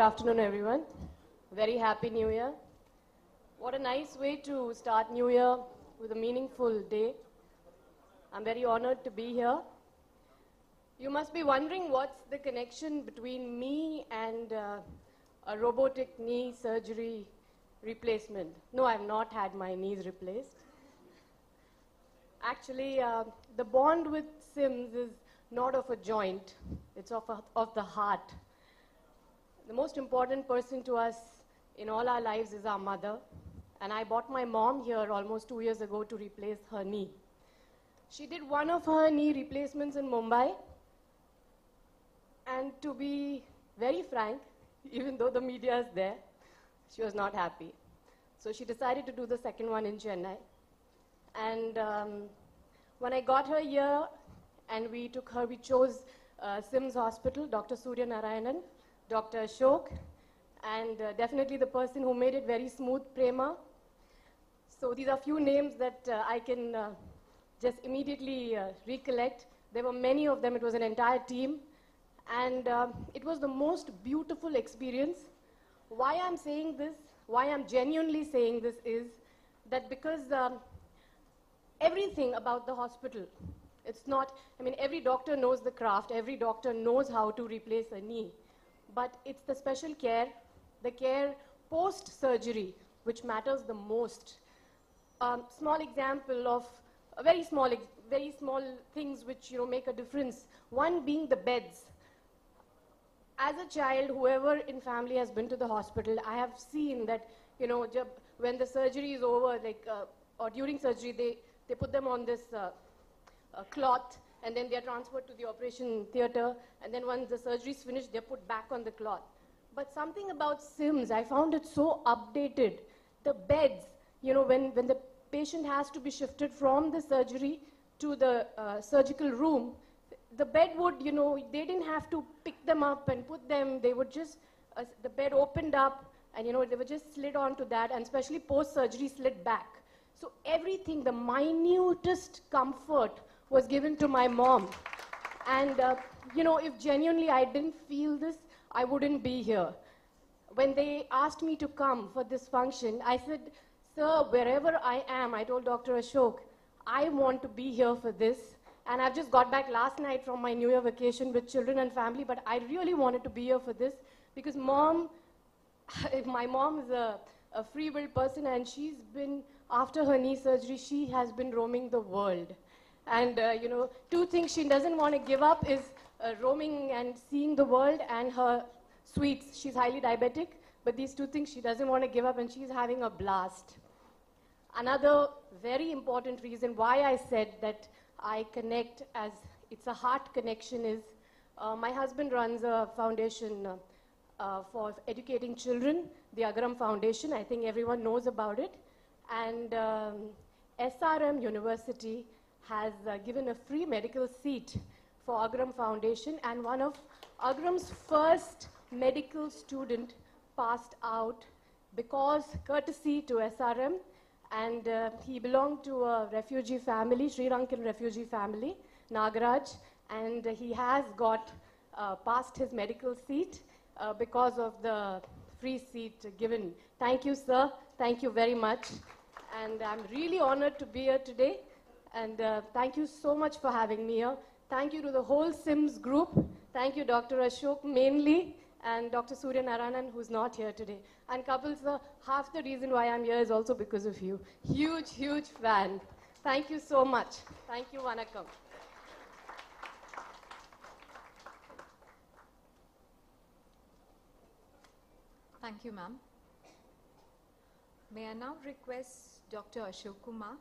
afternoon, everyone. Very happy New Year. What a nice way to start New Year with a meaningful day. I'm very honored to be here. You must be wondering what's the connection between me and uh, a robotic knee surgery replacement. No, I've not had my knees replaced. Actually, uh, the bond with SIMS is not of a joint, it's of, a, of the heart. The most important person to us in all our lives is our mother. And I bought my mom here almost two years ago to replace her knee. She did one of her knee replacements in Mumbai. And to be very frank, even though the media is there, she was not happy. So she decided to do the second one in Chennai. And um, when I got her here and we took her, we chose uh, SIMS Hospital, Dr. Surya Narayanan, Dr. Ashok, and uh, definitely the person who made it very smooth, Prema. So these are few names that uh, I can uh, just immediately uh, recollect. There were many of them, it was an entire team. And um, it was the most beautiful experience. Why I'm saying this, why I'm genuinely saying this is that because um, everything about the hospital, it's not, I mean, every doctor knows the craft, every doctor knows how to replace a knee. But it's the special care, the care post-surgery, which matters the most. Um, small example of a very small, very small things which you know make a difference. One being the beds. As a child, whoever in family has been to the hospital, I have seen that you know when the surgery is over, like uh, or during surgery, they they put them on this uh, uh, cloth and then they're transferred to the operation theater, and then once the surgery is finished, they're put back on the cloth. But something about SIMS, I found it so updated. The beds, you know, when, when the patient has to be shifted from the surgery to the uh, surgical room, the bed would, you know, they didn't have to pick them up and put them, they would just, uh, the bed opened up, and, you know, they were just slid onto that, and especially post-surgery slid back. So everything, the minutest comfort was given to my mom. And, uh, you know, if genuinely I didn't feel this, I wouldn't be here. When they asked me to come for this function, I said, Sir, wherever I am, I told Dr. Ashok, I want to be here for this. And I've just got back last night from my New Year vacation with children and family, but I really wanted to be here for this because mom, my mom is a, a free will person and she's been, after her knee surgery, she has been roaming the world. And, uh, you know, two things she doesn't want to give up is uh, roaming and seeing the world and her sweets. She's highly diabetic, but these two things she doesn't want to give up and she's having a blast. Another very important reason why I said that I connect as it's a heart connection is uh, my husband runs a foundation uh, uh, for educating children, the Agaram Foundation. I think everyone knows about it. And um, SRM University has uh, given a free medical seat for Agaram Foundation and one of Agaram's first medical student passed out because courtesy to SRM and uh, he belonged to a refugee family, Sri Lankan refugee family, Nagaraj, and he has got uh, passed his medical seat uh, because of the free seat given. Thank you, sir. Thank you very much. And I'm really honored to be here today. And uh, thank you so much for having me here. Thank you to the whole SIMS group. Thank you, Dr. Ashok, mainly, and Dr. Surya Narayanan, who's not here today. And sir, half the reason why I'm here is also because of you. Huge, huge fan. Thank you so much. Thank you, Vanakkam. Thank you, ma'am. May I now request Dr. Ashok Kumar